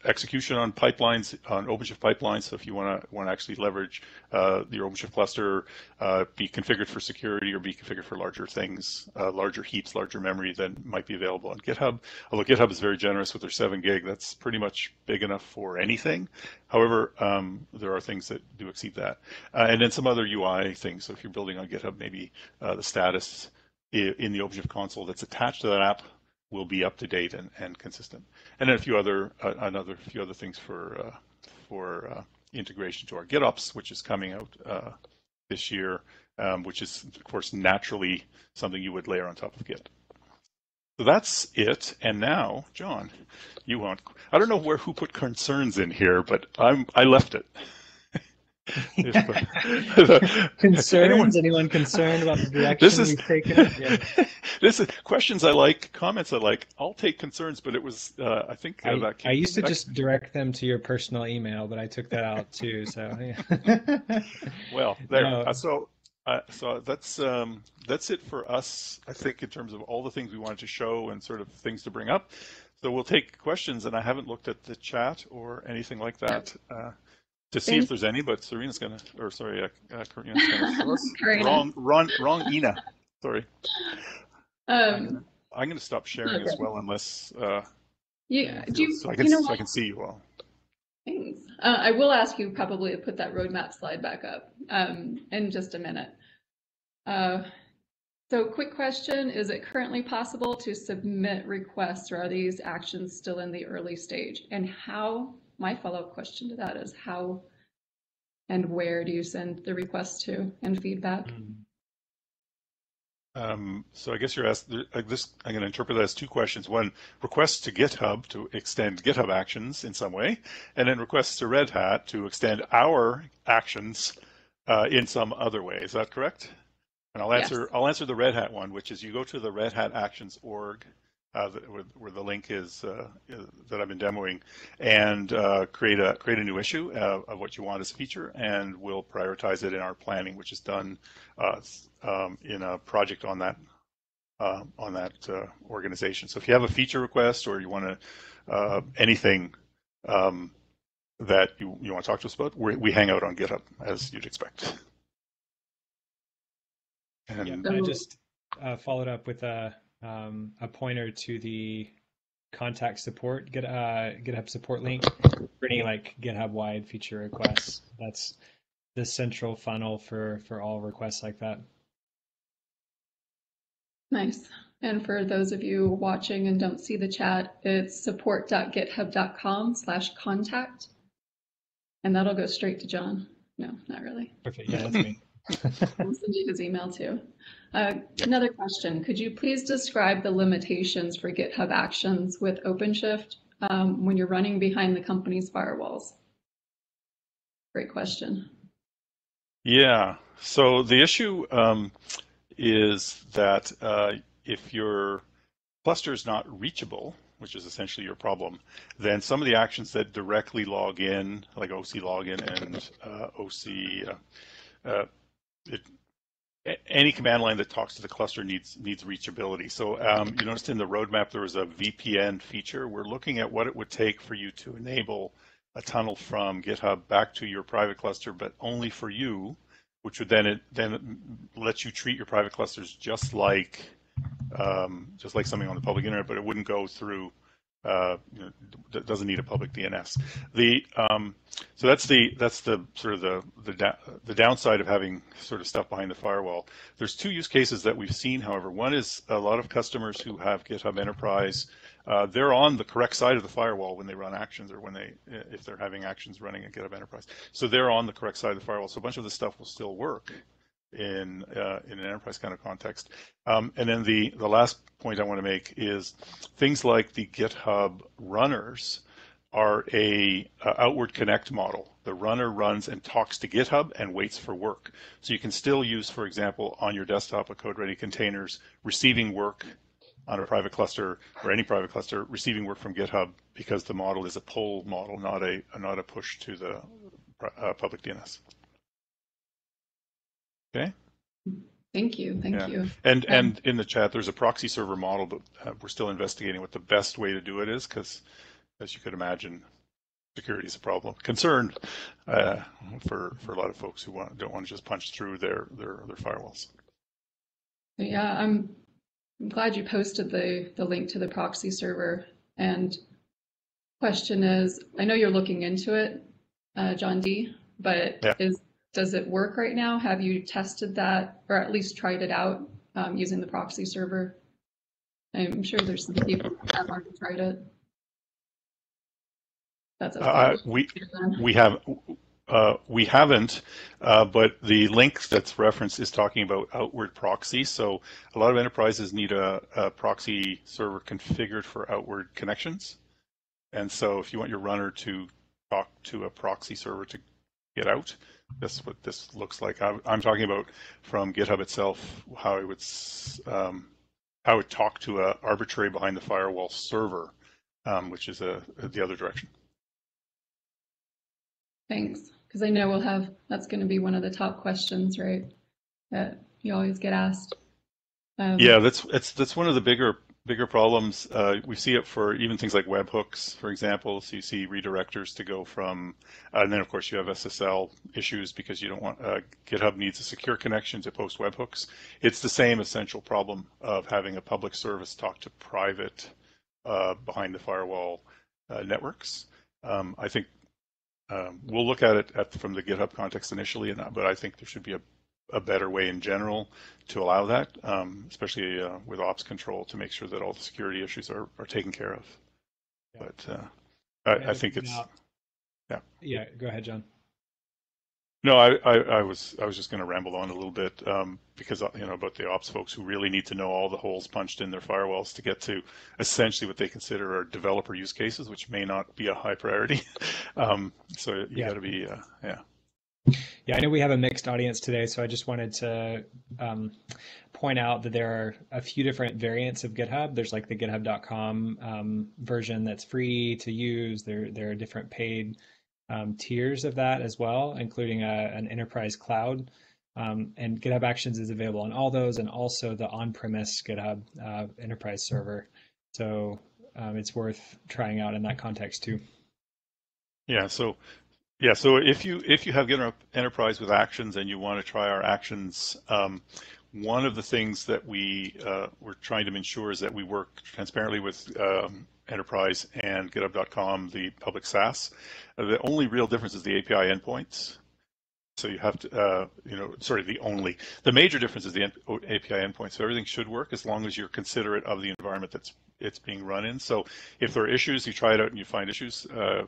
execution on pipelines, on OpenShift pipelines. So if you want to want to actually leverage uh, your OpenShift cluster, uh, be configured for security or be configured for larger things, uh, larger heaps, larger memory than might be available on GitHub. Although GitHub is very generous with their seven gig, that's pretty much big enough for anything. However, um, there are things that do exceed that, uh, and then some other UI things. So if you're building on GitHub, maybe uh, the status in the OpenShift console that's attached to that app will be up to date and, and consistent. And then a few other uh, another few other things for uh, for uh, integration to our GitOps, which is coming out uh, this year, um, which is of course naturally something you would layer on top of Git. So that's it. And now, John, you want I don't know where who put concerns in here, but I'm I left it. Concerns? Anyone, anyone concerned about the direction this is, we've taken? Yeah. this is questions I like, comments I like. I'll take concerns, but it was uh, I think uh, I, I, used to just direct them to your personal email, but I took that out too. So yeah. well, there. No. Uh, so uh, so that's um, that's it for us. I think in terms of all the things we wanted to show and sort of things to bring up. So we'll take questions, and I haven't looked at the chat or anything like that. Uh, to see if there's any, but Serena's gonna, or sorry, uh, uh, Karena's gonna show us. Wrong, wrong, wrong, Ina. Sorry. I'm Um, gonna, I'm gonna stop sharing as well unless, uh, you, do you, so I can, you know so I can see you all. Thanks. Uh, I will ask you probably to put that roadmap slide back up um, in just a minute. Uh, so quick question, is it currently possible to submit requests or are these actions still in the early stage? And how, my follow-up question to that is how and where do you send the request to and feedback? Um, so I guess you're asked uh, this. I'm going to interpret that as two questions. One, requests to GitHub to extend GitHub actions in some way, and then requests to Red Hat to extend our actions uh, in some other way. Is that correct? And I'll answer. Yes. I'll answer the Red Hat one, which is you go to the Red Hat Actions org uh, where, where, the link is uh, that I've been demoing, and uh, create a create a new issue uh, of what you want as a feature, and we'll prioritize it in our planning, which is done uh, um, in a project on that uh, on that organization. So if you have a feature request or you want to anything um, that you, you want to talk to us about, we we hang out on GitHub as you'd expect. And yeah, I just followed up with a um, a pointer to the contact support get uh, GitHub support link for any like GitHub wide feature requests. That's the central funnel for for all requests like that. Nice. And for those of you watching and don't see the chat, it's support.github.com slash contact. And that'll go straight to John. No, not really. Perfect. Yeah, that's me. I'll send you his email too. Uh, another question, could you please describe the limitations for GitHub Actions with OpenShift um, when you're running behind the company's firewalls? Great question. Yeah, so the issue um, is that uh, if your cluster is not reachable, which is essentially your problem, then some of the actions that directly log in, like OC login and uh, OC uh, uh, it, any command line that talks to the cluster needs needs reachability. So um, you noticed in the roadmap there was a VPN feature. We're looking at what it would take for you to enable a tunnel from GitHub back to your private cluster, but only for you, which would then it, then let you treat your private clusters just like um, just like something on the public internet, but it wouldn't go through uh, doesn't need a public DNS. The um, so that's the that's the sort of the the, da the downside of having sort of stuff behind the firewall. There's two use cases that we've seen, however. One is a lot of customers who have GitHub Enterprise. Uh, they're on the correct side of the firewall when they run actions or when they if they're having actions running at GitHub Enterprise. So they're on the correct side of the firewall. So a bunch of this stuff will still work in uh, in an enterprise kind of context. Um, and then the the last point I want to make is things like the GitHub runners are a, outward connect model. The runner runs and talks to GitHub and waits for work. So you can still use, for example, on your desktop a code ready containers receiving work on a private cluster or any private cluster receiving work from GitHub because the model is a pull model, not a not a push to the uh, public DNS. Okay. Thank you. Thank yeah. you. And um, and in the chat, there's a proxy server model, but uh, we're still investigating what the best way to do it is because as you could imagine, security is a problem, concern uh, for for a lot of folks who want don't want to just punch through their their their firewalls. Yeah, I'm, I'm glad you posted the the link to the proxy server. And question is, I know you're looking into it, uh, John D, but Yeah. is does it work right now? Have you tested that or at least tried it out um, using the proxy server? I'm sure there's some people that have already tried it. That's Uh, we we have uh, we haven't, uh, but the link that's referenced is talking about outward proxy. So a lot of enterprises need a, a proxy server configured for outward connections. And so if you want your runner to talk to a proxy server to get out, that's what this looks like. I'm, I'm talking about from GitHub itself, how it would um, how it would talk to a arbitrary behind the firewall server, um, which is a, the other direction. Thanks, because I know we'll have, that's going to be one of the top questions, right? That you always get asked. Um, Yeah, that's it's that's one of the bigger bigger problems. Uh, we see it for even things like webhooks, for example. So you see redirectors to go from, uh, and then of course you have SSL issues because you don't want uh, GitHub needs a secure connection to post webhooks. It's the same essential problem of having a public service talk to private uh, behind the firewall uh, networks. Um, I think um, we'll look at it at, from the GitHub context initially, and, but I think there should be a a better way in general to allow that, um, especially uh, with ops control, to make sure that all the security issues are, are taken care of. Yeah. But uh, I, I think it's yeah. Yeah, go ahead, John. no. I, I, I was I was just going to ramble on a little bit um, because uh, you know about the ops folks who really need to know all the holes punched in their firewalls to get to essentially what they consider are developer use cases, which may not be a high priority. um, so you Yeah. got to be uh, yeah. Yeah, I know we have a mixed audience today, so I just wanted to um, point out that there are a few different variants of GitHub. There's like the GitHub.com um, version that's free to use. There, there are different paid um, tiers of that as well, including a, an enterprise cloud. Um, and GitHub Actions is available on all those, and also the on-premise GitHub uh, enterprise server. So um, it's worth trying out in that context too. Yeah, so yeah, so if you if you have Enterprise with Actions and you want to try our Actions, um, one of the things that we uh, we're trying to ensure is that we work transparently with um, Enterprise and GitHub.com, the public SaaS. Uh, the only real difference is the API endpoints. So you have to, uh, you know, sorry, the only, the major difference is the API endpoint. So everything should work as long as you're considerate of the environment that's it's being run in. So if there are issues, you try it out and you find issues, uh,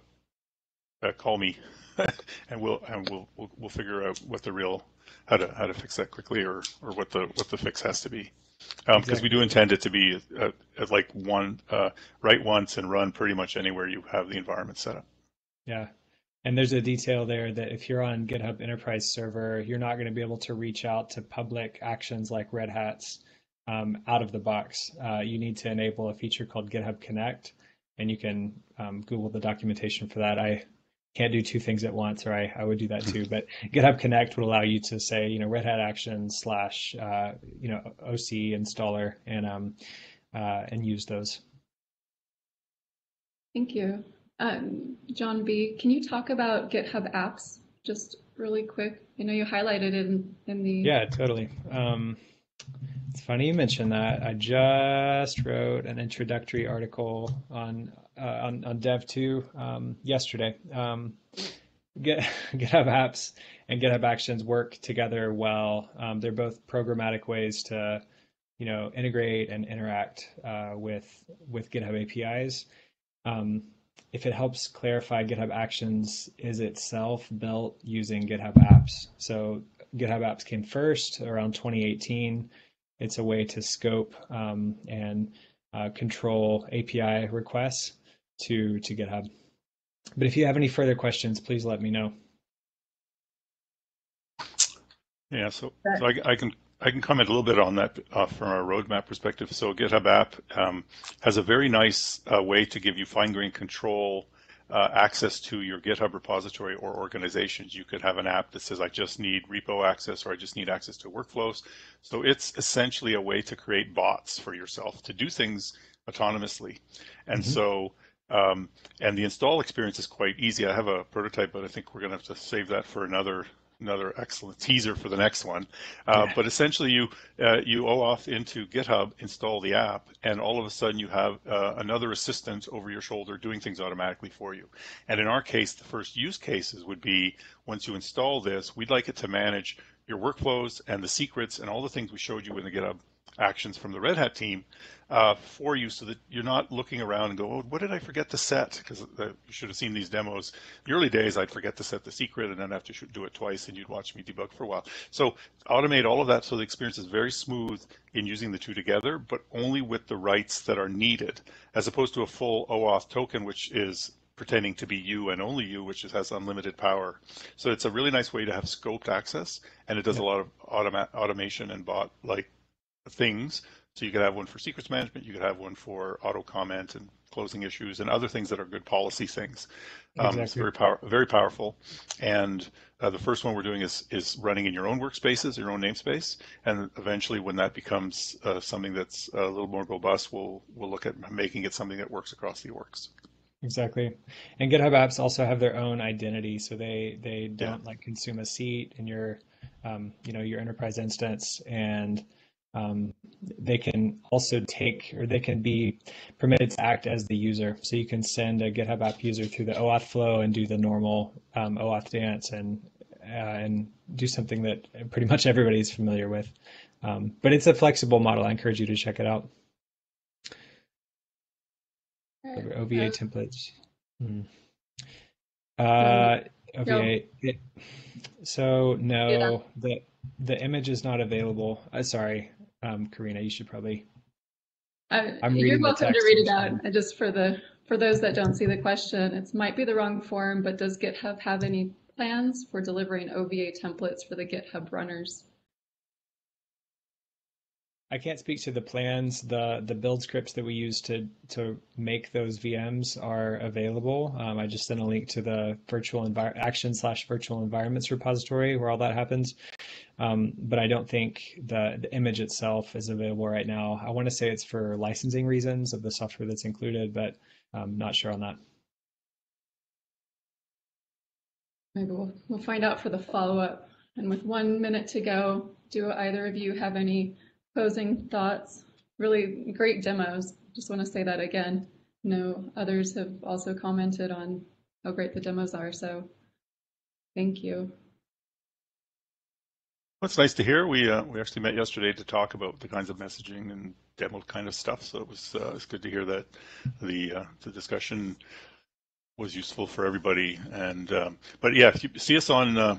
uh, call me, and we'll and we'll, we'll we'll figure out what the real how to how to fix that quickly or or what the what the fix has to be. Because we do intend it to be uh, like one uh, write once and run pretty much anywhere you have the environment set up. Yeah. And there's a detail there that if you're on GitHub Enterprise Server, you're not going to be able to reach out to public actions like Red Hat's um, out of the box. Uh, you need to enable a feature called GitHub Connect, and you can um, Google the documentation for that. I can't do two things at once, or I, I would do that too. But GitHub Connect would allow you to say, you know, Red Hat Action slash, uh, you know, OC installer, and um, uh, and use those. Thank you. Um, John B., can you talk about GitHub apps just really quick? I know you highlighted it in, in the. Yeah, totally. Um, it's funny you mentioned that. I just wrote an introductory article on uh, on, on Dev.to um, yesterday. Um, Get, GitHub Apps and GitHub Actions work together well. Um, they're both programmatic ways to, you know, integrate and interact uh, with with GitHub APIs. Um, if it helps clarify, GitHub Actions is itself built using GitHub Apps. So GitHub Apps came first around 2018. It's a way to scope um, and uh, control API requests to to GitHub. But if you have any further questions, please let me know. Yeah, so, so I, I, can I can comment a little bit on that uh, from a roadmap perspective. So GitHub app um, has a very nice uh, way to give you fine-grained control uh, access to your GitHub repository or organizations. You could have an app that says, I just need repo access or I just need access to workflows. So it's essentially a way to create bots for yourself to do things autonomously. And Mhm. so Um, and the install experience is quite easy. I have a prototype, but I think we're going to have to save that for another another excellent teaser for the next one. Uh, Yeah. But essentially, you uh, you OAuth into GitHub, install the app, and all of a sudden you have uh, another assistant over your shoulder doing things automatically for you. And in our case, the first use cases would be once you install this, we'd like it to manage your workflows and the secrets and all the things we showed you in the GitHub actions from the Red Hat team uh, for you so that you're not looking around and go, oh, what did I forget to set? Because uh, you should have seen these demos. The early days, I'd forget to set the secret and then have to do it twice and you'd watch me debug for a while. So automate all of that so the experience is very smooth in using the two together, but only with the rights that are needed, as opposed to a full OAuth token, which is pretending to be you and only you, which is, has unlimited power. So it's a really nice way to have scoped access, and it does Yeah. a lot of automa- automation and bot like things. So you could have one for secrets management, you could have one for auto comment and closing issues and other things that are good policy things. Um, It's Exactly. very power, very powerful. And uh, the first one we're doing is is running in your own workspaces, your own namespace, and eventually, when that becomes uh, something that's a little more robust, we'll we'll look at making it something that works across the orgs. Exactly. And GitHub apps also have their own identity, so they they don't like consume a seat in your um, you know your enterprise instance, and um, they can also take or they can be permitted to act as the user. So you can send a GitHub app user through the OAuth flow and do the normal um, OAuth dance and uh, and do something that pretty much everybody's familiar with. Um, but it's a flexible model. I encourage you to check it out. OVA uh, templates. Hmm. Uh, no. OVA. It, so no, the the image is not available. Uh, sorry, um, Karena, you should probably. Uh, I'm You're welcome to read it out. And just for the, for those that don't see the question, it might be the wrong form, but does GitHub have any plans for delivering OVA templates for the GitHub runners? I can't speak to the plans. The the build scripts that we use to to make those VMs are available. Um, I just sent a link to the virtual envir action slash virtual environments repository where all that happens. Um, but I don't think the the image itself is available right now. I want to say it's for licensing reasons of the software that's included, but I'm not sure on that. Maybe we'll, we'll find out for the follow-up. And with one minute to go, do either of you have any closing thoughts? Really great demos. Just want to say that again. No, others have also commented on how great the demos are, so thank you. That's nice to hear. We uh, we actually met yesterday to talk about the kinds of messaging and demo kind of stuff. So it was uh, it's good to hear that the uh, the discussion was useful for everybody. And um, but yeah, if you see us on uh,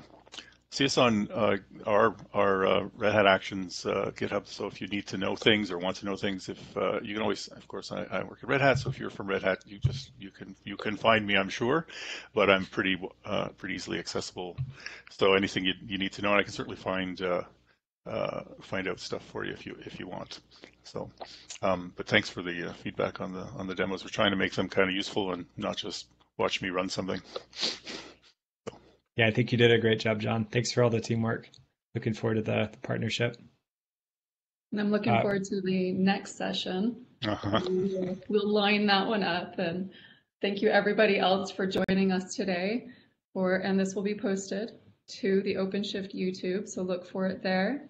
see us on uh, our our uh, Red Hat Actions uh, GitHub. So if you need to know things or want to know things, if uh, you can always, of course, I, I work at Red Hat. So if you're from Red Hat, you just you can you can find me, I'm sure. But I'm pretty uh, pretty easily accessible. So anything you, you need to know, and I can certainly find uh, find out stuff for you if you if you want. So, um, but thanks for the feedback on the on the demos. We're trying to make them kind of useful and not just watch me run something. Yeah, I think you did a great job, John. Thanks for all the teamwork. Looking forward to the, the partnership. And I'm looking Uh, forward to the next session. Uh-huh. We'll we'll line that one up and thank you everybody else for joining us today. For, and this will be posted to the OpenShift YouTube, so look for it there.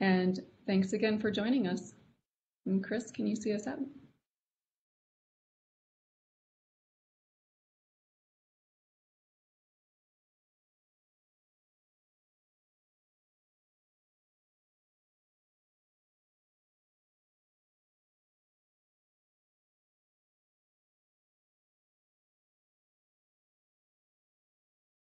And thanks again for joining us. And Chris, can you see us out?